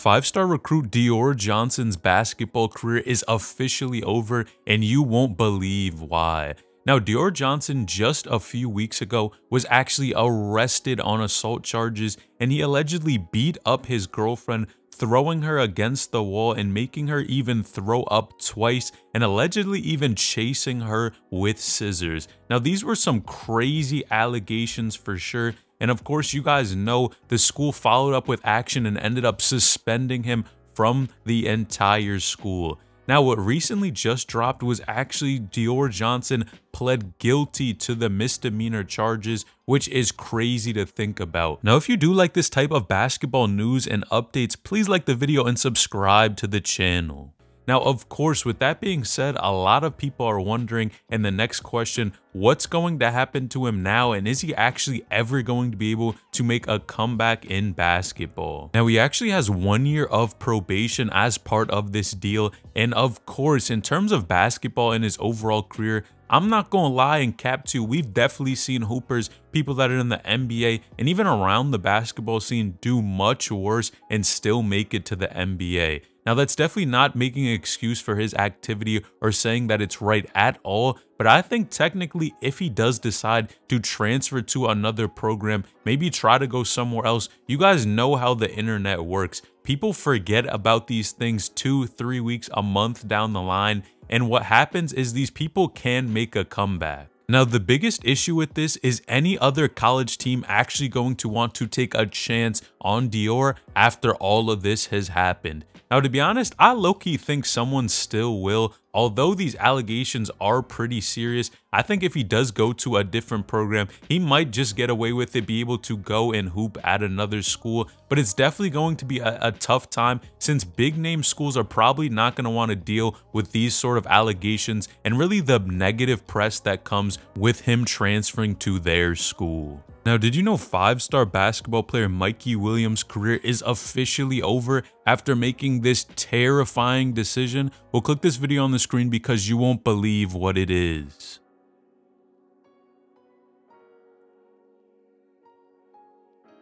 Five-star recruit Dior Johnson's basketball career is officially over and you won't believe why. Now, Dior Johnson just a few weeks ago was actually arrested on assault charges and he allegedly beat up his girlfriend throwing her against the wall and making her even throw up twice and allegedly even chasing her with scissors. Now, these were some crazy allegations for sure. And of course, you guys know the school followed up with action and ended up suspending him from the entire school. Now, what recently just dropped was actually Dior Johnson pled guilty to the misdemeanor charges, which is crazy to think about. Now, if you do like this type of basketball news and updates, please like the video and subscribe to the channel. Now, of course, with that being said, a lot of people are wondering in the next question, what's going to happen to him now and is he actually ever going to be able to make a comeback in basketball? Now, he actually has one year of probation as part of this deal. And of course, in terms of basketball and his overall career, I'm not gonna lie, in Cap 2, we've definitely seen hoopers, people that are in the NBA, and even around the basketball scene do much worse and still make it to the NBA. Now, that's definitely not making an excuse for his activity or saying that it's right at all, but I think technically if he does decide to transfer to another program, maybe try to go somewhere else, you guys know how the internet works. People forget about these things two, three weeks, a month down the line, and what happens is these people can make a comeback. Now, the biggest issue with this is any other college team actually going to want to take a chance on Dior after all of this has happened. Now, to be honest, I low-key think someone still will. Although these allegations are pretty serious, I think if he does go to a different program, he might just get away with it, be able to go and hoop at another school. But it's definitely going to be a, a tough time since big name schools are probably not going to want to deal with these sort of allegations and really the negative press that comes with him transferring to their school. Now, did you know five-star basketball player Mikey Williams' career is officially over after making this terrifying decision? Well, click this video on the screen because you won't believe what it is.